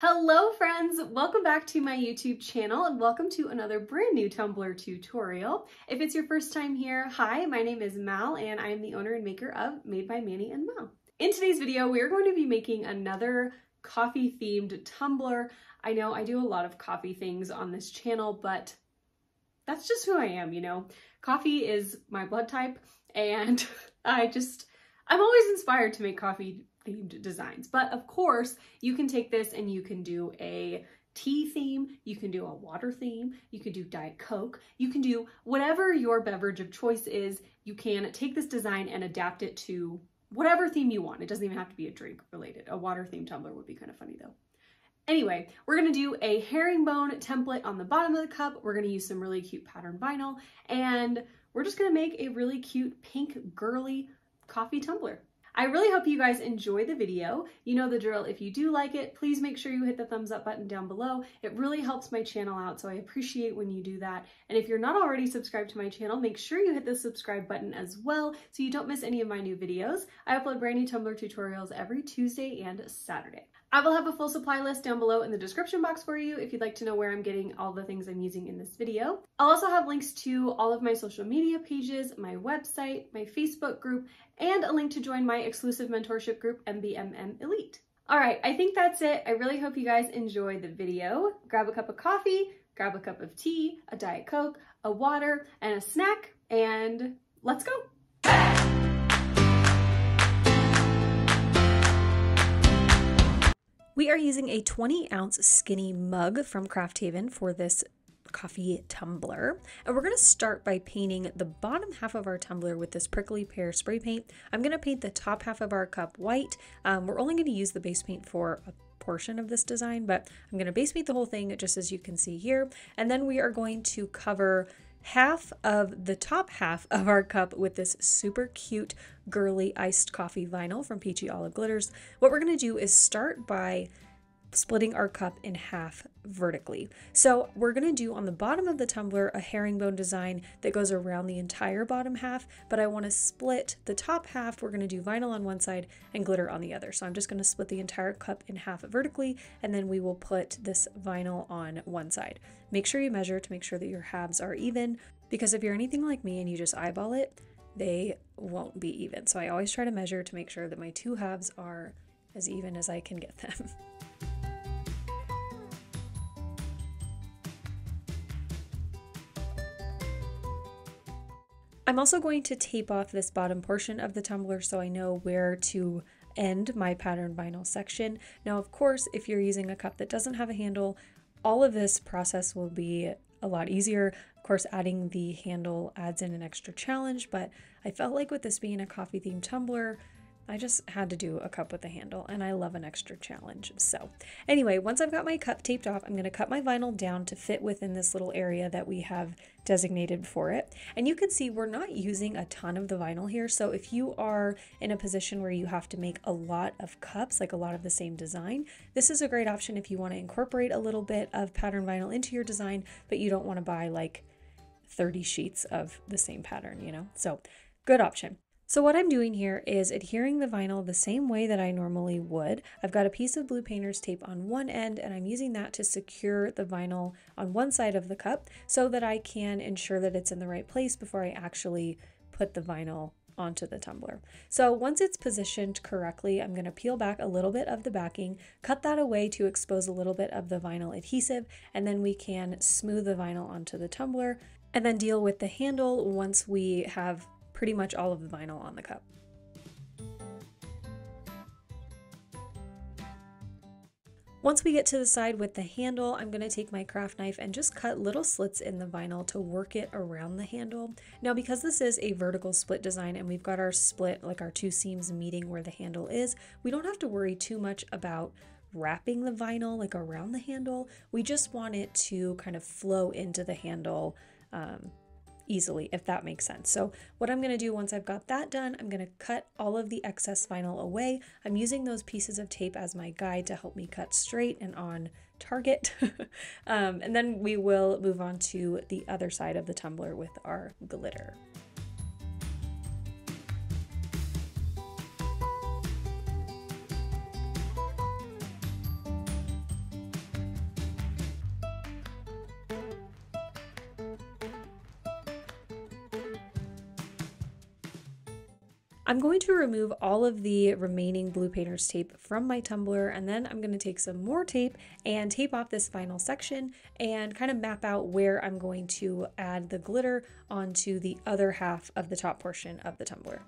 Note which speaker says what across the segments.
Speaker 1: Hello friends, welcome back to my YouTube channel and welcome to another brand new tumbler tutorial. If it's your first time here, hi, my name is Mal and I am the owner and maker of Made by Mani and Mal. In today's video, we are going to be making another coffee themed tumbler. I know I do a lot of coffee things on this channel, but that's just who I am, you know. Coffee is my blood type and I just, I'm always inspired to make coffee themed designs. But of course, you can take this and you can do a tea theme, you can do a water theme, you can do Diet Coke, you can do whatever your beverage of choice is. You can take this design and adapt it to whatever theme you want. It doesn't even have to be a drink related. A water theme tumbler would be kind of funny though. Anyway, we're gonna do a herringbone template on the bottom of the cup. We're gonna use some really cute pattern vinyl and we're just gonna make a really cute pink girly coffee tumbler. I really hope you guys enjoy the video. You know the drill. If you do like it, please make sure you hit the thumbs up button down below. It really helps my channel out, so I appreciate when you do that. And if you're not already subscribed to my channel, make sure you hit the subscribe button as well so you don't miss any of my new videos. I upload brand new Tumbler tutorials every Tuesday and Saturday. I will have a full supply list down below in the description box for you if you'd like to know where I'm getting all the things I'm using in this video. I'll also have links to all of my social media pages, my website, my Facebook group, and a link to join my exclusive mentorship group, MBMM Elite. All right, I think that's it. I really hope you guys enjoyed the video. Grab a cup of coffee, grab a cup of tea, a Diet Coke, a water, and a snack, and let's go.
Speaker 2: We are using a 20 ounce skinny mug from Craft Haven for this coffee tumbler. And we're going to start by painting the bottom half of our tumbler with this prickly pear spray paint. I'm going to paint the top half of our cup white. Um, we're only going to use the base paint for a portion of this design, but I'm going to base paint the whole thing just as you can see here. And then we are going to cover half of the top half of our cup with this super cute girly iced coffee vinyl from Peachy Olive Glitters. What we're going to do is start by splitting our cup in half vertically. So we're going to do on the bottom of the tumbler a herringbone design that goes around the entire bottom half, but I want to split the top half. We're going to do vinyl on one side and glitter on the other. So I'm just going to split the entire cup in half vertically, and then we will put this vinyl on one side. Make sure you measure to make sure that your halves are even, because if you're anything like me and you just eyeball it, they won't be even. So I always try to measure to make sure that my two halves are as even as I can get them. I'm also going to tape off this bottom portion of the tumbler so I know where to end my pattern vinyl section. Now, of course, if you're using a cup that doesn't have a handle, all of this process will be a lot easier. Of course, adding the handle adds in an extra challenge, but I felt like with this being a coffee themed tumbler, I just had to do a cup with a handle and I love an extra challenge. So anyway, once I've got my cup taped off, I'm going to cut my vinyl down to fit within this little area that we have designated for it. And you can see we're not using a ton of the vinyl here. So if you are in a position where you have to make a lot of cups, like a lot of the same design, this is a great option if you want to incorporate a little bit of pattern vinyl into your design, but you don't want to buy like 30 sheets of the same pattern, you know? So good option. So what I'm doing here is adhering the vinyl the same way that I normally would. I've got a piece of blue painter's tape on one end and I'm using that to secure the vinyl on one side of the cup so that I can ensure that it's in the right place before I actually put the vinyl onto the tumbler. So once it's positioned correctly, I'm going to peel back a little bit of the backing, cut that away to expose a little bit of the vinyl adhesive, and then we can smooth the vinyl onto the tumbler and then deal with the handle once we have pretty much all of the vinyl on the cup. Once we get to the side with the handle, I'm going to take my craft knife and just cut little slits in the vinyl to work it around the handle. Now because this is a vertical split design and we've got our split, like our two seams meeting where the handle is, we don't have to worry too much about wrapping the vinyl like around the handle. We just want it to kind of flow into the handle um, easily, if that makes sense. So what I'm going to do once I've got that done, I'm going to cut all of the excess vinyl away. I'm using those pieces of tape as my guide to help me cut straight and on target. um, and then we will move on to the other side of the tumbler with our glitter. I'm going to remove all of the remaining blue painter's tape from my tumbler and then I'm going to take some more tape and tape off this final section and kind of map out where I'm going to add the glitter onto the other half of the top portion of the tumbler.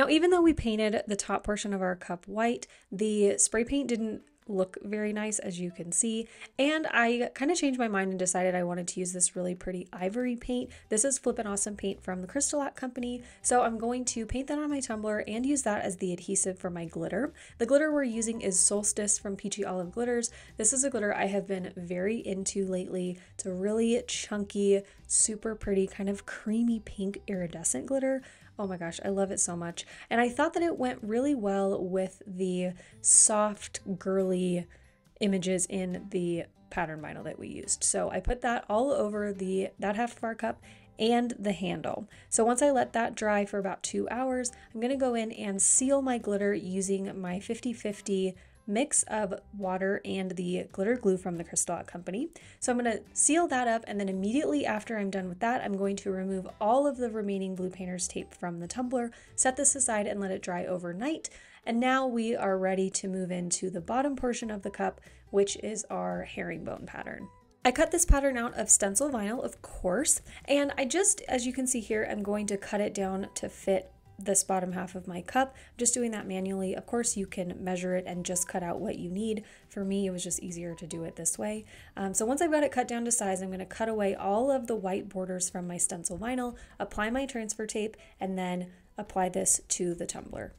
Speaker 2: Now, even though we painted the top portion of our cup white, the spray paint didn't look very nice as you can see and I kind of changed my mind and decided I wanted to use this really pretty ivory paint. This is Flippin' Awesome paint from the Crystalac company so I'm going to paint that on my tumbler and use that as the adhesive for my glitter. The glitter we're using is Solstice from Peachy Olive Glitters. This is a glitter I have been very into lately. It's a really chunky, super pretty kind of creamy pink iridescent glitter Oh my gosh, I love it so much. And I thought that it went really well with the soft, girly images in the pattern vinyl that we used. So I put that all over the that half of our cup and the handle. So once I let that dry for about two hours, I'm gonna go in and seal my glitter using my 50-50 mix of water and the glitter glue from the Crystalac company. So I'm going to seal that up and then immediately after I'm done with that, I'm going to remove all of the remaining blue painter's tape from the tumbler, set this aside and let it dry overnight. And now we are ready to move into the bottom portion of the cup, which is our herringbone pattern. I cut this pattern out of stencil vinyl, of course, and I just, as you can see here, I'm going to cut it down to fit this bottom half of my cup. I'm just doing that manually. Of course, you can measure it and just cut out what you need. For me, it was just easier to do it this way. Um, so once I've got it cut down to size, I'm going to cut away all of the white borders from my stencil vinyl, apply my transfer tape, and then apply this to the tumbler.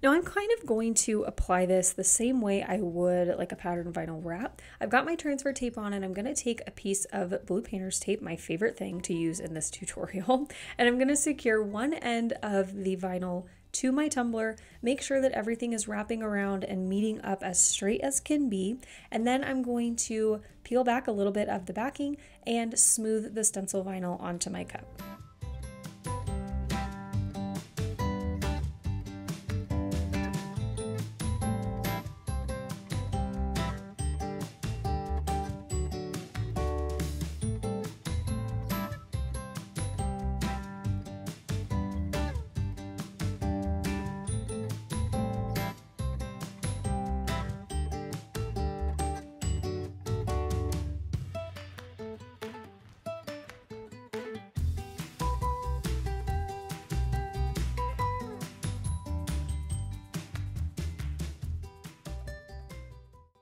Speaker 2: Now I'm kind of going to apply this the same way I would like a pattern vinyl wrap. I've got my transfer tape on and I'm going to take a piece of blue painter's tape, my favorite thing to use in this tutorial, and I'm going to secure one end of the vinyl to my tumbler, make sure that everything is wrapping around and meeting up as straight as can be, and then I'm going to peel back a little bit of the backing and smooth the stencil vinyl onto my cup.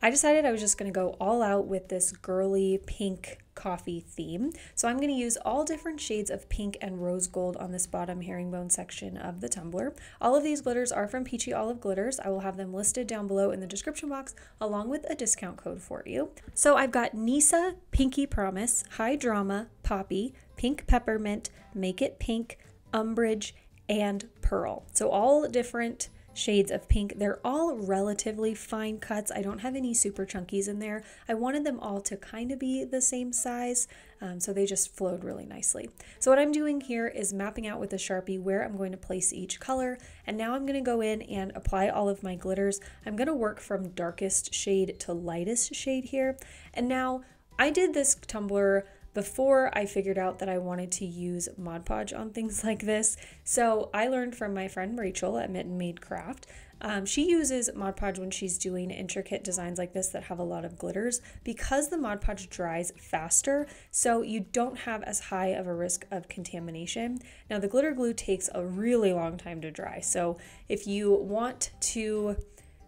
Speaker 2: I decided I was just going to go all out with this girly pink coffee theme. So I'm going to use all different shades of pink and rose gold on this bottom herringbone section of the tumbler. All of these glitters are from Peachy Olive Glitters. I will have them listed down below in the description box along with a discount code for you. So I've got Neesa, Pinky Promise, High Drama, Poppy, Pink Peppermint, Make It Pink, Umbridge, and Pearl. So all different shades of pink. They're all relatively fine cuts. I don't have any super chunkies in there. I wanted them all to kind of be the same size, um, so they just flowed really nicely. So what I'm doing here is mapping out with a Sharpie where I'm going to place each color, and now I'm going to go in and apply all of my glitters. I'm going to work from darkest shade to lightest shade here, and now I did this tumbler before I figured out that I wanted to use Mod Podge on things like this. So I learned from my friend Rachel at Mitten Made Craft. Um, she uses Mod Podge when she's doing intricate designs like this that have a lot of glitters because the Mod Podge dries faster, so you don't have as high of a risk of contamination. Now, the glitter glue takes a really long time to dry, so if you want to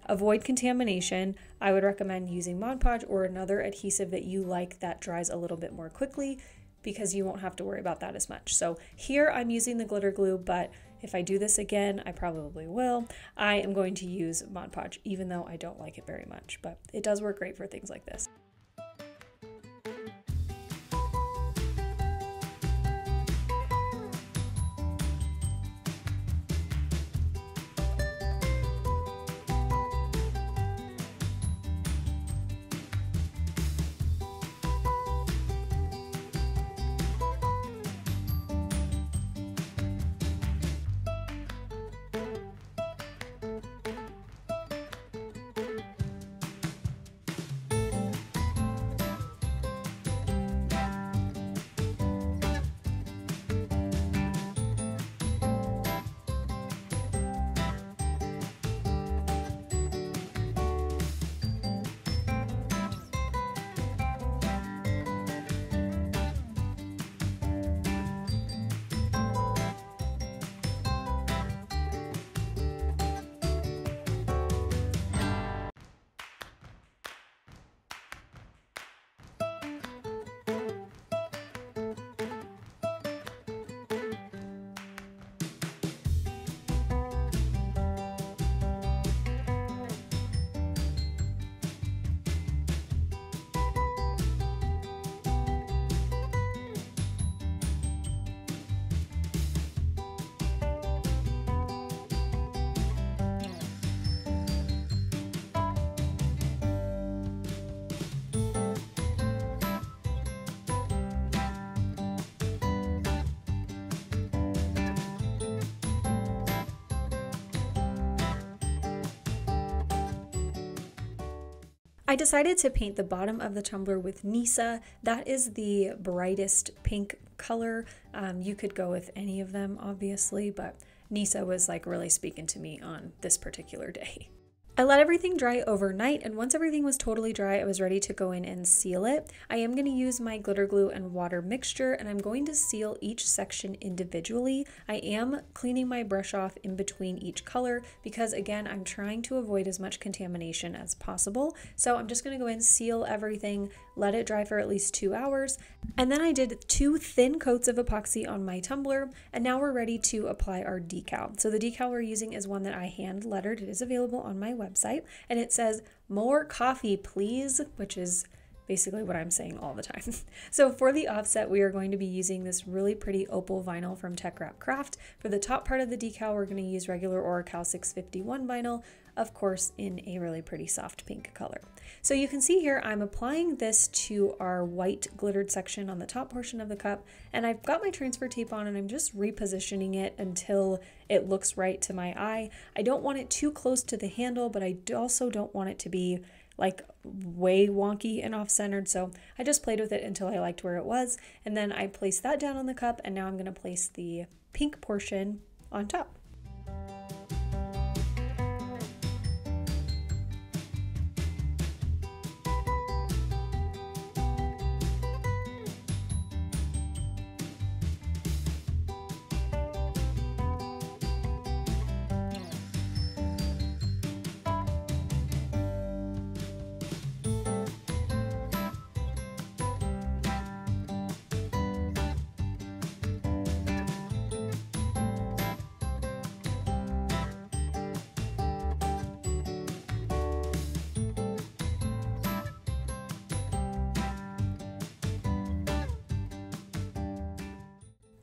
Speaker 2: avoid contamination, I would recommend using Mod Podge or another adhesive that you like that dries a little bit more quickly. because you won't have to worry about that as much. So here I'm using the glitter glue, but if I do this again, I probably will. I am going to use Mod Podge, even though I don't like it very much, but it does work great for things like this. I decided to paint the bottom of the tumbler with Neesa. That is the brightest pink color. Um, you could go with any of them, obviously, but Neesa was like really speaking to me on this particular day. I let everything dry overnight, and once everything was totally dry, I was ready to go in and seal it. I am going to use my glitter glue and water mixture, and I'm going to seal each section individually. I am cleaning my brush off in between each color because, again, I'm trying to avoid as much contamination as possible. So I'm just going to go in, seal everything, let it dry for at least two hours, and then I did two thin coats of epoxy on my tumbler, and now we're ready to apply our decal. So the decal we're using is one that I hand lettered. It is available on my website website, and it says, More coffee, please, which is basically what I'm saying all the time. so for the offset, we are going to be using this really pretty opal vinyl from Tech Wrap Craft. For the top part of the decal, we're going to use regular Oracal 651 vinyl, of course in a really pretty soft pink color. So you can see here I'm applying this to our white glittered section on the top portion of the cup and I've got my transfer tape on and I'm just repositioning it until it looks right to my eye. I don't want it too close to the handle but I also don't want it to be like way wonky and off centered. So I just played with it until I liked where it was. And then I placed that down on the cup and now I'm going to place the pink portion on top.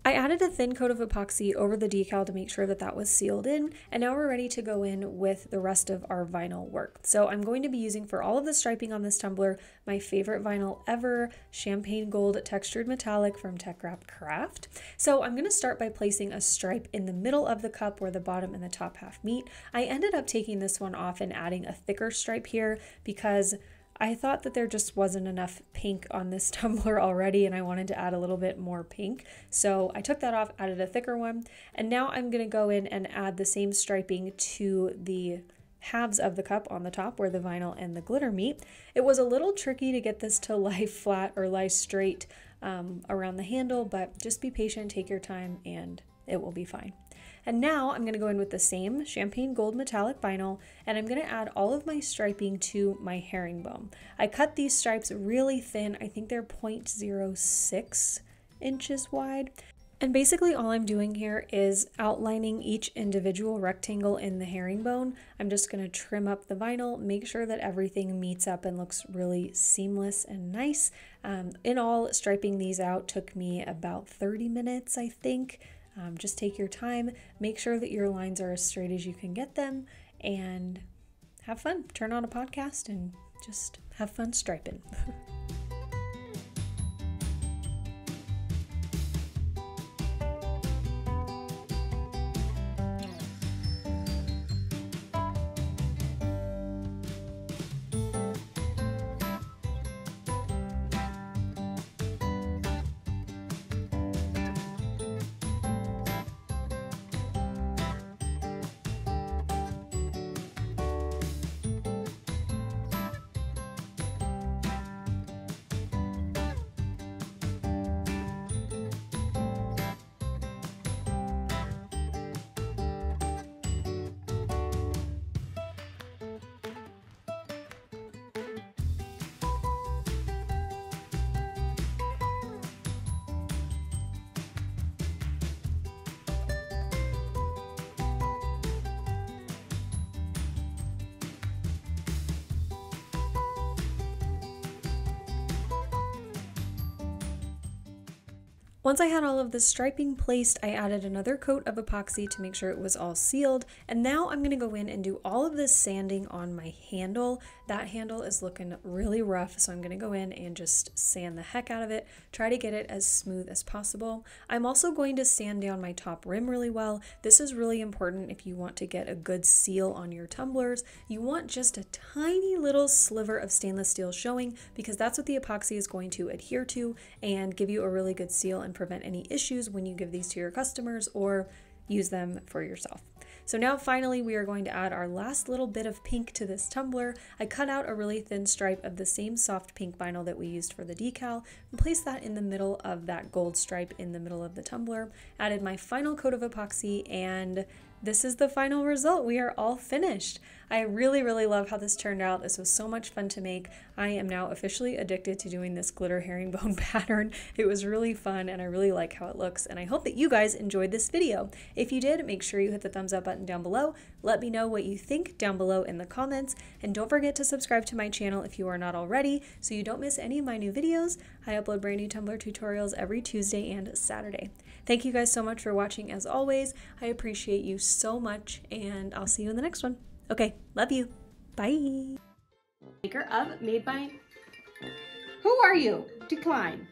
Speaker 2: I added a thin coat of epoxy over the decal to make sure that that was sealed in, and now we're ready to go in with the rest of our vinyl work. So I'm going to be using for all of the striping on this tumbler, my favorite vinyl ever, Champagne Gold Textured Metallic from Tech Wrap Craft. So I'm going to start by placing a stripe in the middle of the cup where the bottom and the top half meet. I ended up taking this one off and adding a thicker stripe here because I thought that there just wasn't enough pink on this tumbler already and I wanted to add a little bit more pink. So I took that off, added a thicker one, and now I'm going to go in and add the same striping to the halves of the cup on the top where the vinyl and the glitter meet. It was a little tricky to get this to lie flat or lie straight um, around the handle, but just be patient, take your time, and it will be fine. And now I'm going to go in with the same champagne gold metallic vinyl and I'm going to add all of my striping to my herringbone. I cut these stripes really thin. I think they're 0.06 inches wide. And basically all I'm doing here is outlining each individual rectangle in the herringbone. I'm just gonna trim up the vinyl, make sure that everything meets up and looks really seamless and nice. Um, in all, striping these out took me about 30 minutes, I think. Um, just take your time, make sure that your lines are as straight as you can get them, and have fun. Turn on a podcast and just have fun striping. Once I had all of the striping placed, I added another coat of epoxy to make sure it was all sealed. And now I'm gonna go in and do all of this sanding on my handle. That handle is looking really rough, so I'm gonna go in and just sand the heck out of it, try to get it as smooth as possible. I'm also going to sand down my top rim really well. This is really important if you want to get a good seal on your tumblers. You want just a tiny little sliver of stainless steel showing because that's what the epoxy is going to adhere to and give you a really good seal and prevent any issues when you give these to your customers or use them for yourself. So now finally we are going to add our last little bit of pink to this tumbler. I cut out a really thin stripe of the same soft pink vinyl that we used for the decal and placed that in the middle of that gold stripe in the middle of the tumbler. Added my final coat of epoxy and this is the final result. We are all finished. I really, really love how this turned out. This was so much fun to make. I am now officially addicted to doing this glitter herringbone pattern. It was really fun and I really like how it looks and I hope that you guys enjoyed this video. If you did, make sure you hit the thumbs up button down below. Let me know what you think down below in the comments and don't forget to subscribe to my channel if you are not already so you don't miss any of my new videos. I upload brand new Tumbler tutorials every Tuesday and Saturday. Thank you guys so much for watching as always. I appreciate you so much and I'll see you in the next one. Okay, love you. Bye.
Speaker 1: Maker of Made by... Who are you? Decline.